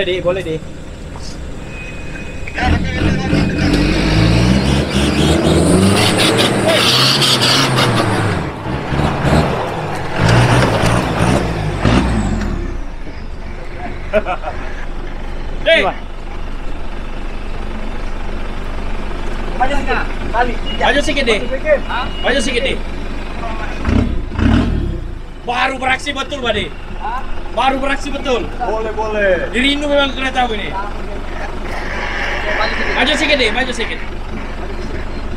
Boleh di, boleh di. Dek, Maju sikit. Kali. maju sikit deh. Maju sikit deh. Baru beraksi betul, Bade. Baru beraksi betul. Boleh, boleh. Dirindu memang kereta ini. Maju sikit deh, maju sikit.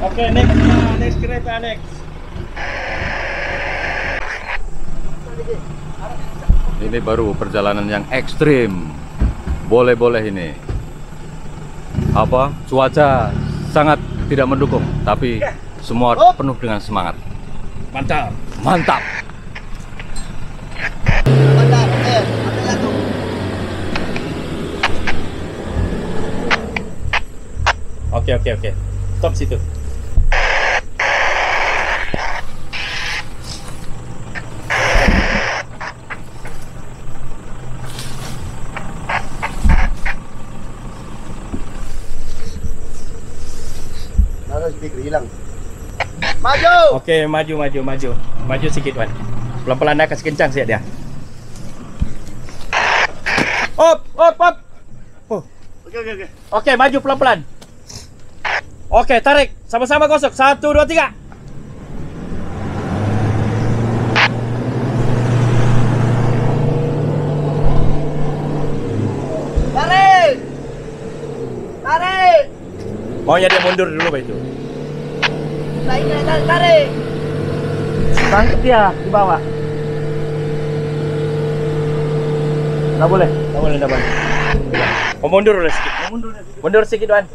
Oke, next, nah, next kereta next. Ini baru perjalanan yang ekstrim. Boleh-boleh ini. Apa? Cuaca sangat tidak mendukung, tapi semua penuh dengan semangat. Mantap. Mantap. Bentar, oke. Ambil satu. Oke, oke, oke. Stop situ. Hilang. Maju. Oke, maju, maju, maju. Maju sikit, Wan. Pelan-pelan dah kasih kencang siap dia. Op, op, op. Oh. Oke, oke, oke. Oke, maju pelan-pelan. Oke, tarik. Sama-sama gosok. Satu, dua, tiga. Tarik. Tarik. Maunya dia mundur dulu, Pak itu. Nah, ini tarik, tarik. Tangkap dia di bawah. Nggak boleh, nggak boleh, nggak boleh. Oh, mundur udah sedikit. Mundur sedikit, Wan.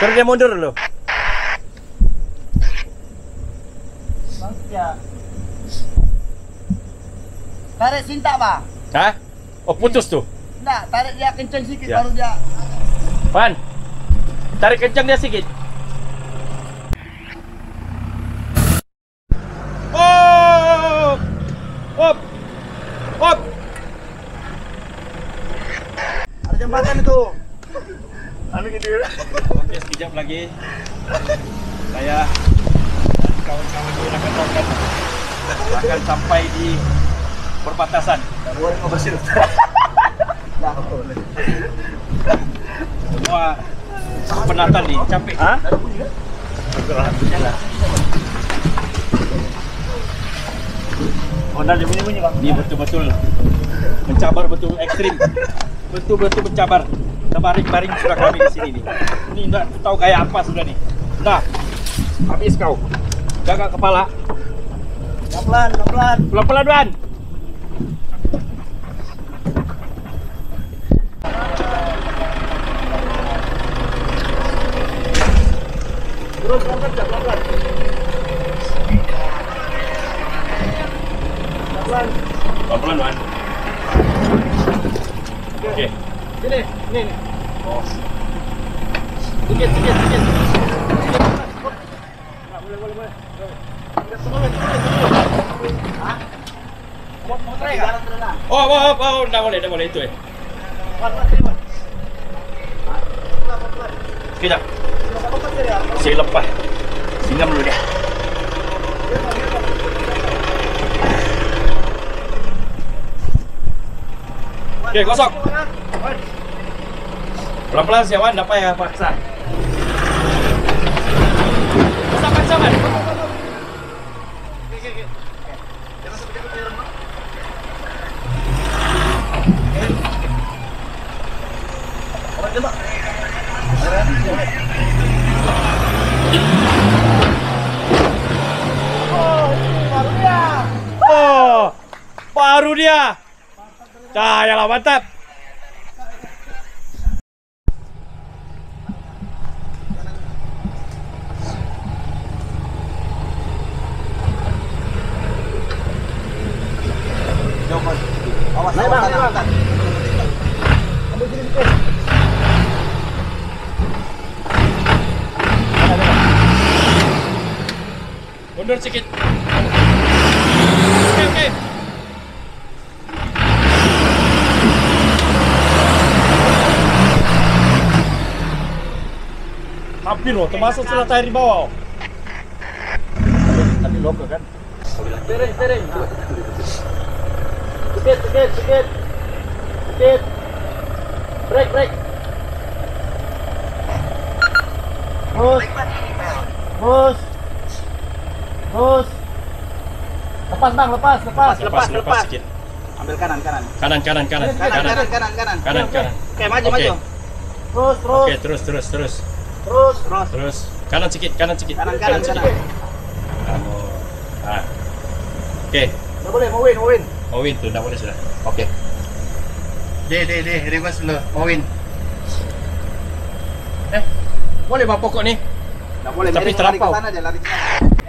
Suruh dia mundur dulu. Tarik cinta, Pak. Hah? Oh, putus tuh. Enggak, tarik dia kencang sedikit Ya. baru dia. Wan, tarik kencang dia sedikit. Oh! Op! Op! Ada jembatan itu. Anu gitu. Sekejap lagi. Saya dan kawan-kawan ini akan akan akan sampai di perbatasan. Boleh. Semua penonton nih capek. Kan? Oh, ada bunyi-bunyi, Bang. Ini betul-betul mencabar betul ekstrim. Betul-betul mencabar. Terbaring-baring sudah kami di sini nih. Ini enggak tahu kayak apa sudah nih. Dah. Habis kau. Jaga kepala. Pelan, pelan. Pelan-pelan, Wan. Terus pelan, pelan, pelan. Pelan. Pelan-pelan, Wan. Oke. Sini, ini, ini. Oh. Sedikit, sedikit, sedikit. Boleh, boleh, boleh. Semangat, semangat. Hah? Mau mau try enggak? Oh, oh, oh, oh, enggak boleh, enggak boleh itu eh. Pelan, pelan, pelan. Hah? Pelan, pelan. Sekejap. Enggak apa-apa sih ya. Saya lepas. Singgam dulu dia. Oke, gosok. Pelan-pelan sih, Wan. Apa ya paksa? Paksa, paksa. Oh, baru dia. Oh, baru dia. Cahayalah mantap. Dur çekil. Okay, okay. Hampir loh, termasuk sudah Tá di louco, Tadi Espera aí, espera aí. Sedikit, sedikit, sedikit. Sedikit. Break, break. Moço. Moço. Terus. Lepas bang, lepas, lepas. Lepas, lepas. sedikit. Ambil kanan, kanan. Kanan, kanan, kanan, Kanan, kanan, kanan, kanan. kanan, kanan. Oke, maju, Oke. maju. Terus, terus. Oke, terus, terus, terus. Terus, terus. Terus. Kanan sedikit, kanan sedikit. Kanan, kanan, kanan. Kamu. Ah. Oke. Nggak boleh, mau win, mau win. Mau win tuh, nggak boleh sudah. Oke. Deh, deh, deh, reverse dulu. Mau win. Eh, boleh bawa pokok nih? Nggak boleh, Tapi miring, lari ke terlampau. sana aja, lari ke sana.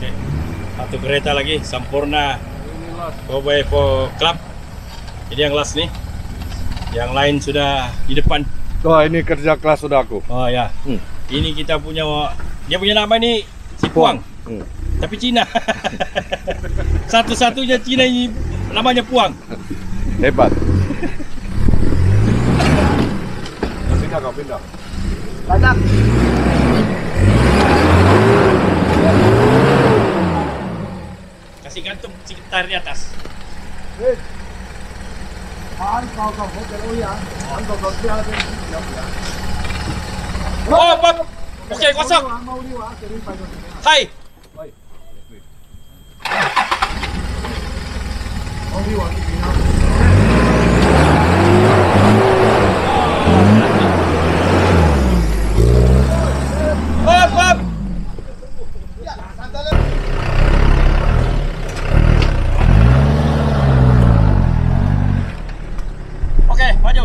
Oke, satu kereta lagi sempurna Cowboy for Club. Ini yang last nih. Yang lain sudah di depan. Wah ini kerja kelas saudaraku. Oh ya. Hmm. Ini kita punya dia punya nama ini si Puang. Hmm. Tapi Cina. Satu-satunya Cina ini namanya Puang. Hebat. pindah kau pindah. Banyak. Kasih gantung sekitar di atas. Oh, Bob. Oke, kosong. Hai. Bob, Bob. Oke, maju.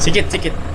Sikit, sikit. Oke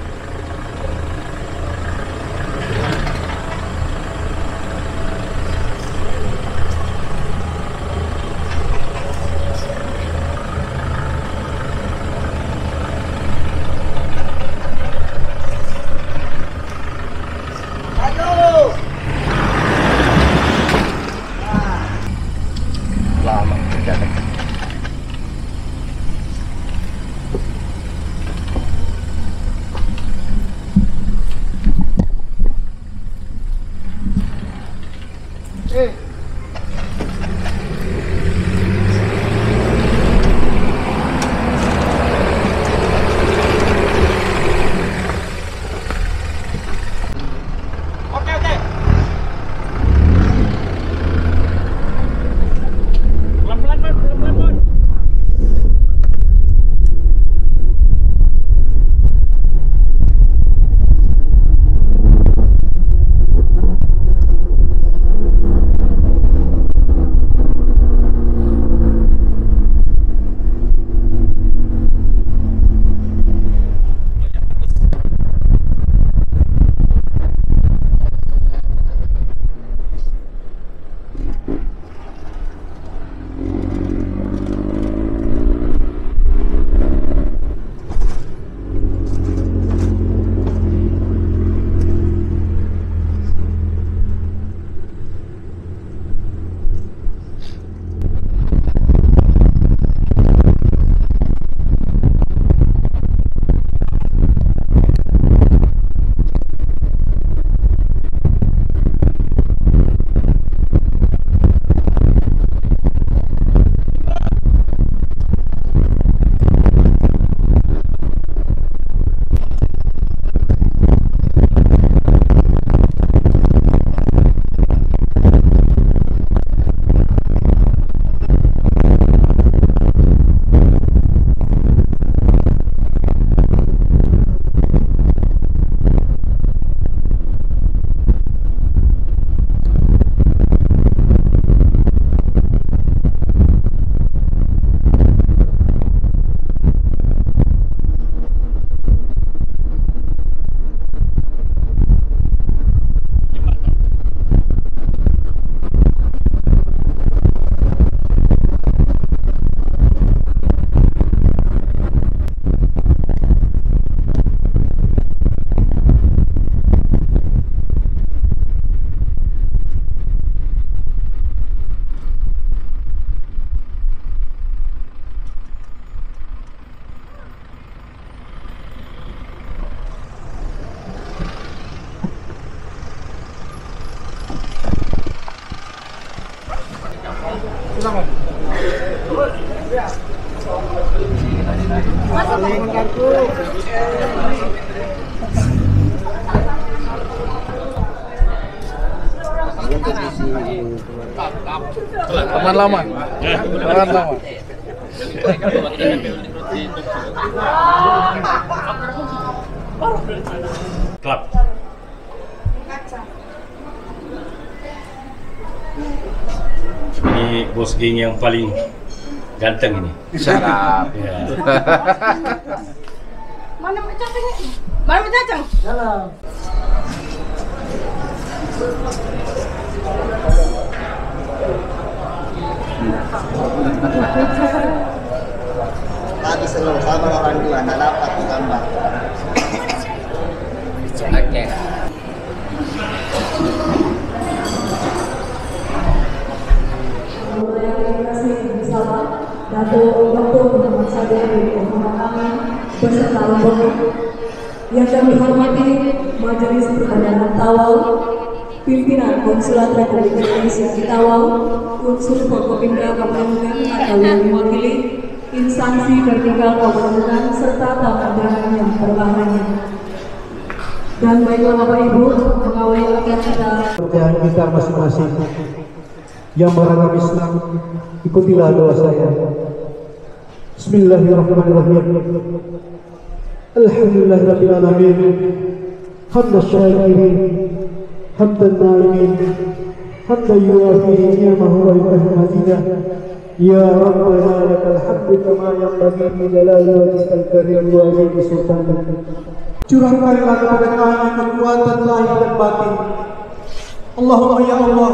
Teman lama. Teman lama. Klub. Ini bos geng yang paling ganteng ini. Sarap. Ya. Mana Mak Cacang? Mana Mak Cacang? lagi selalu sama orang tua nggak dapat gambar Dato Dr. Muhammad Sadari beserta rombongan yang kami hormati Majelis Perdagangan Tawau, pimpinan Konsulat Republik Indonesia di Tawau, Unsur Forkopimda Kabupaten atau yang mewakili instansi vertikal Kabupaten serta tamu undangan yang berbahagia. Dan baiklah Bapak Ibu, mengawali acara kita kepercayaan kita masing-masing yang beragam Islam ikutilah doa saya بسم الله الرحمن الرحيم. الحمد لله رب العالمين. حمد الشاكرين حمد النائمين حتى يوافي نعمه ويؤهل مزيده يا رب ما لك الحمد كما ينبغي لجلال وجهك الكريم وعليك سلطانك. curahkanlah kepada kami kekuatan lahir dan batin Allahumma ya Allah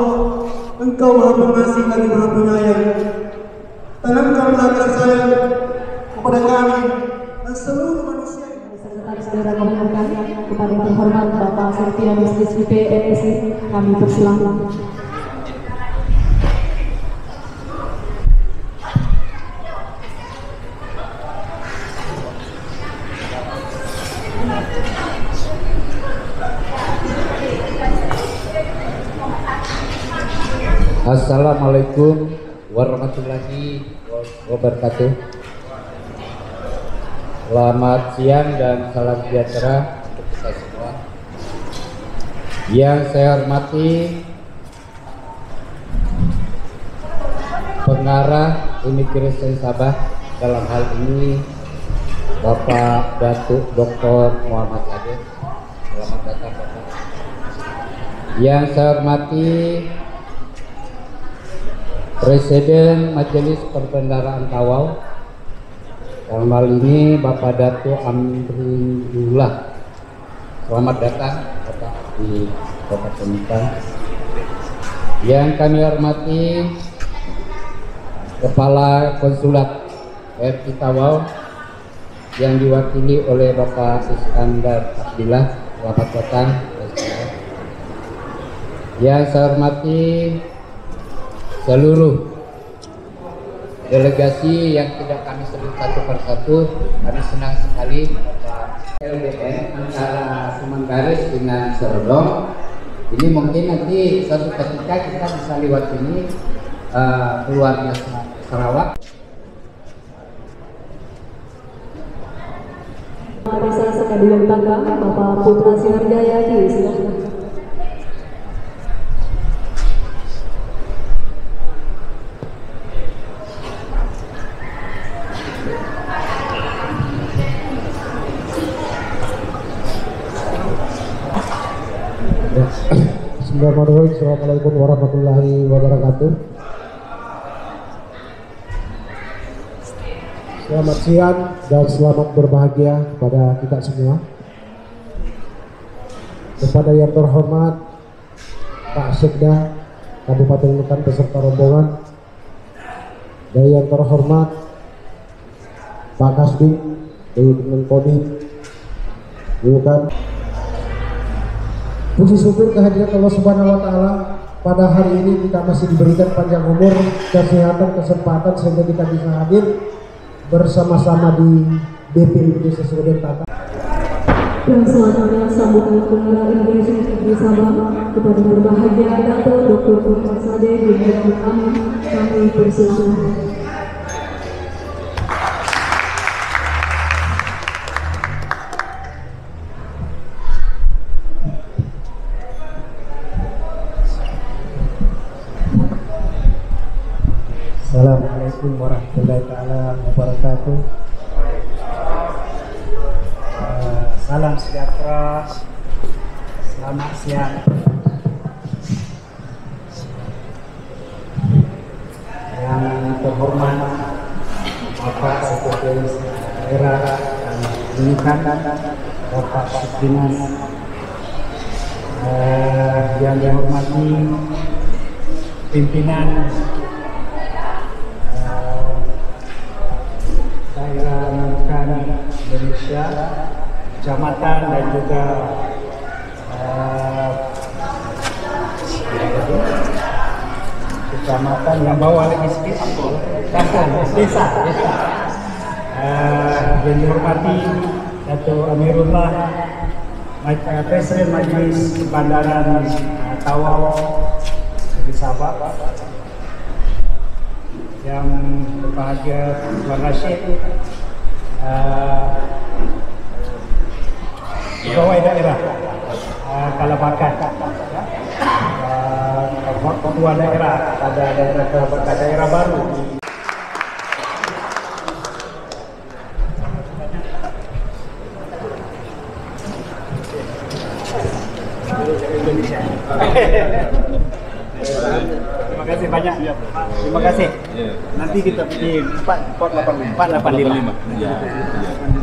Engkau maha pengasih lagi maha penyayang tanamkanlah kasih sayang kami dan seluruh manusia Sekretaris Daerah Kementerian kepada yang terhormat Bapak Septianus SVP MSI kami persilahkan. Assalamualaikum warahmatullahi wabarakatuh. Selamat siang dan salam sejahtera untuk kita semua. Yang saya hormati pengarah imigrasi Sabah dalam hal ini Bapak Datuk Dr. Muhammad Adil. Selamat datang Bapak. Yang saya hormati Presiden Majelis Perbendaraan Tawau dalam hal ini Bapak Datuk Amrullah. Selamat datang Bapak di Kota Pemitang. Yang kami hormati Kepala Konsulat RI Tawau yang diwakili oleh Bapak Iskandar Abdillah. Selamat datang. Yang saya hormati seluruh delegasi yang tidak kami sebut satu persatu kami senang sekali LDN antara Semanggaris dengan Serodong ini mungkin nanti suatu ketika kita bisa lewat sini uh, keluarnya Sarawak. Desa Sekaduan Tangga, Bapak Putra Sinarjaya, silakan. Bismillahirrahmanirrahim. Assalamualaikum warahmatullahi wabarakatuh. Siang dan selamat berbahagia kepada kita semua. Kepada yang terhormat Pak Sekda Kabupaten Lukan beserta rombongan. Dan yang terhormat Pak Kasdi dari Kemenkoni Lukan Puji syukur kehadiran Allah Subhanahu wa taala pada hari ini kita masih diberikan panjang umur, kesehatan, kesempatan sehingga kita bisa hadir bersama-sama di BPID Desa Sekuden Tata. Dan selanjutnya sambutan pengarah imigrasi negeri Sabah kepada berbahagia Dato Dr. Kurnia Sade di hadapan kami, kami persilakan. Warahmatullahi taala wabarakatuh. Eh, salam sejahtera. Selamat siang. Yang terhormat Bapak Sekretaris Daerah dan Pendidikan Bapak Sukinas eh, yang dihormati pimpinan daerah Nukan Indonesia, kecamatan dan juga eh, kecamatan yang bawah lagi sedikit, kampung, desa, desa. Eh, yang dihormati Dato Amirullah, eh, Presiden Majelis Bandaran Tawau di Sabah, yang berbahagia Tuan Rashid uh, pegawai daerah uh, Kalabakan uh, ketua daerah ada daerah Kalabakan daerah baru. Terima kasih banyak. Terima kasih. Nanti kita pergi 4 485.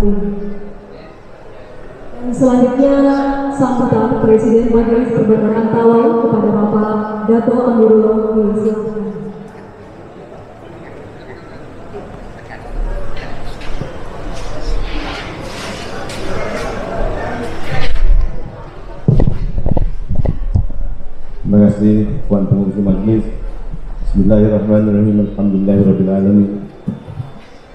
Dan selanjutnya sambutan Presiden Majelis Perbendaharaan Tawau kepada Bapak Dato Amirullah Silakan. Terima kasih Puan Pengurus Majlis. Bismillahirrahmanirrahim. Alhamdulillahirabbil alamin.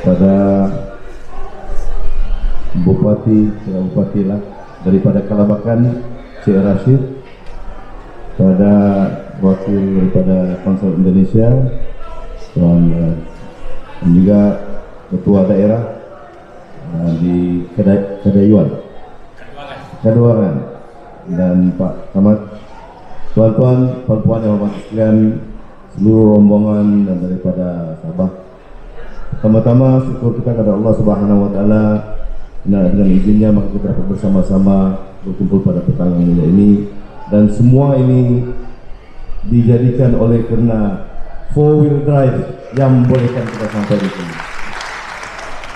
pada Bupati, ya, Bupati lah daripada Kalabakan Cik Rashid pada wakil daripada Konsul Indonesia Tuan uh, dan juga Ketua Daerah uh, di Kedai, Kedayuan Keduangan dan Pak Ahmad Tuan-tuan, puan-puan yang hormat seluruh rombongan dan daripada Sabah Pertama-tama syukur kita kepada Allah Subhanahu wa taala Nah, dengan izinnya maka kita dapat bersama-sama berkumpul pada petang yang mulia ini dan semua ini dijadikan oleh karena four wheel drive yang membolehkan kita sampai di sini.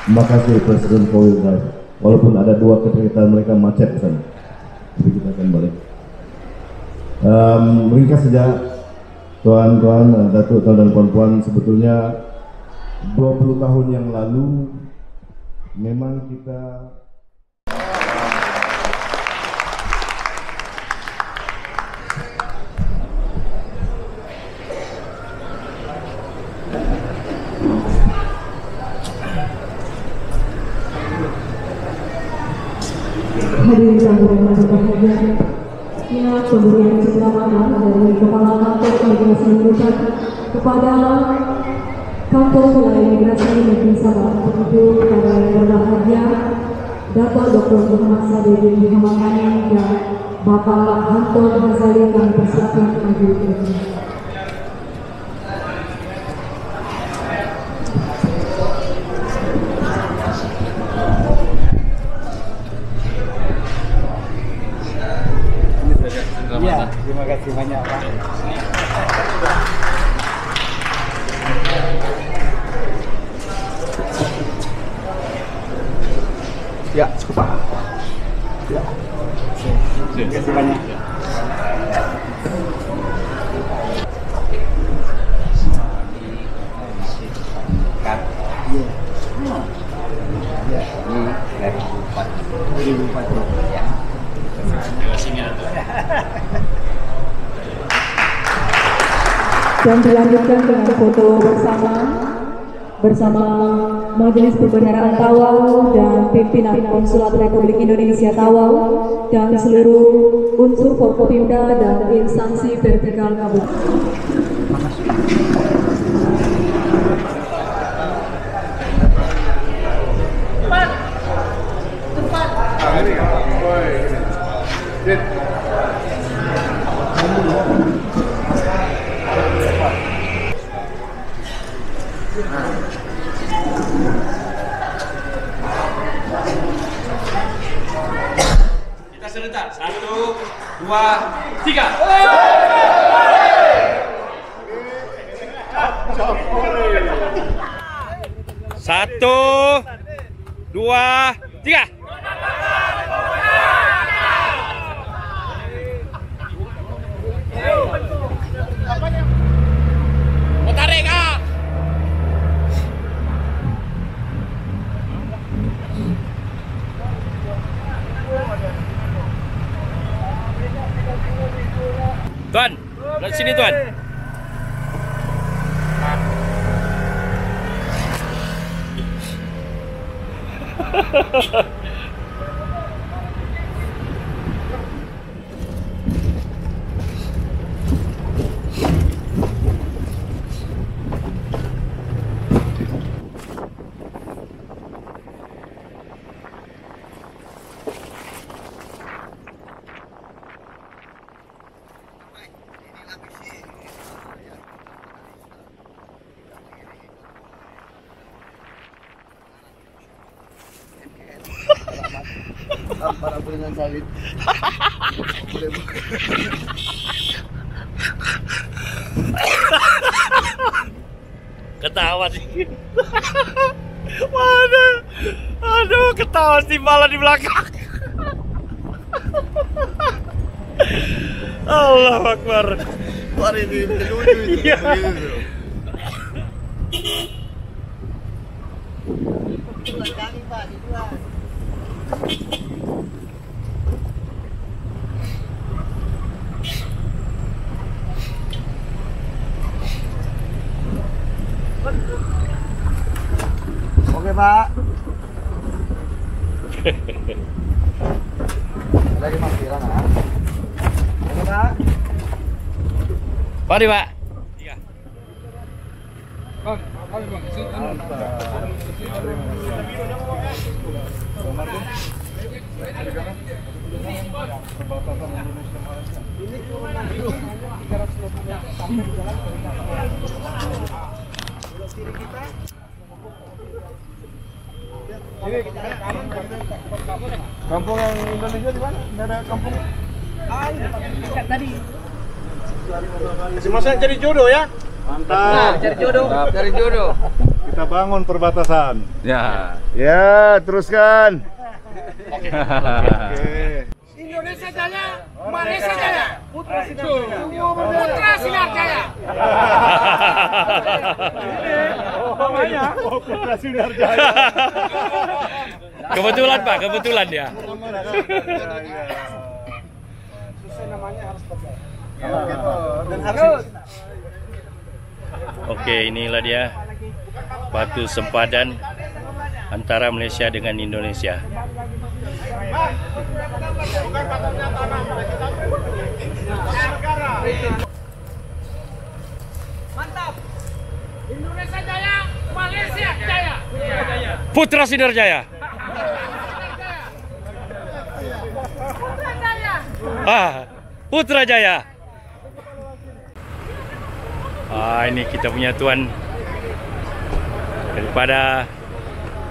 Terima kasih Presiden four wheel drive. Walaupun ada dua kereta mereka macet di sana, tapi kita akan balik. Um, ringkas saja, tuan-tuan, datuk, tuan dan puan-puan, sebetulnya 20 tahun yang lalu memang kita Hadirin yang ya pemberian dari Kepala Kantor Indonesia kepada Wilayah Imigrasi Negeri Sabah menuju kepada yang berbahagia Datuk Dr. Muhammad Sadi bin Muhammad Amin dan Bapak Anton Hazali kami persilakan maju ke terima kasih banyak Pak. Ya, cukup Pak. Ya. Terima kasih banyak. dan dilanjutkan dengan foto bersama bersama Majelis Perbendaharaan Tawau dan pimpinan Konsulat Republik Indonesia Tawau dan seluruh unsur Forkopimda dan instansi vertikal kabupaten. Kita serentak. Satu, dua, tiga. Satu, dua, tiga. Mau tarik kak? Tuan, dari sini tuan. Para dengan salib. Ketawa sih. Mana? Aduh, ketawa sih malah di belakang. Allah Akbar. Mari di lucu itu. Iya. begitu. Oke, Pak. Lagi parkiran, ah. Oke, Pak. Mari Pak. Kampung yang Indonesia di mana? Ada kampung. Masih masa cari jodoh ya? Nah, cari jodoh. Cari jodoh. Kita bangun perbatasan. Ya. Ya, teruskan. Indonesia Jaya, Malaysia Jaya, Putra Sinar Jaya. Putra Sinar Jaya. Oh, Putra Sinar Jaya. Kebetulan Pak, kebetulan ya. Dan harus Oke, inilah dia batu sempadan antara Malaysia dengan Indonesia. Mantap. Indonesia Jaya, Malaysia Jaya. Putra Sinar Jaya. Putra Jaya. Ah, Putra Jaya. Ah, ini kita punya tuan daripada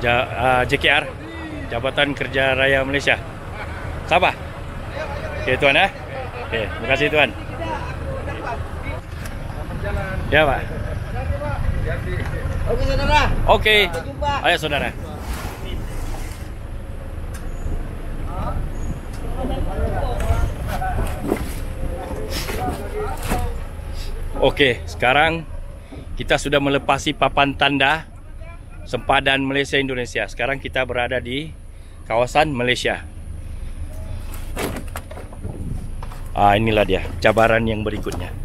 J- ah, JKR, Jabatan Kerja Raya Malaysia. Siapa? Oke, tuan ya. Oke, terima kasih tuan. Ya, Pak. Oke, saudara. Oke. Ayo, saudara. Oke, sekarang kita sudah melepasi papan tanda sempadan Malaysia Indonesia. Sekarang kita berada di kawasan Malaysia. Ah, inilah dia cabaran yang berikutnya.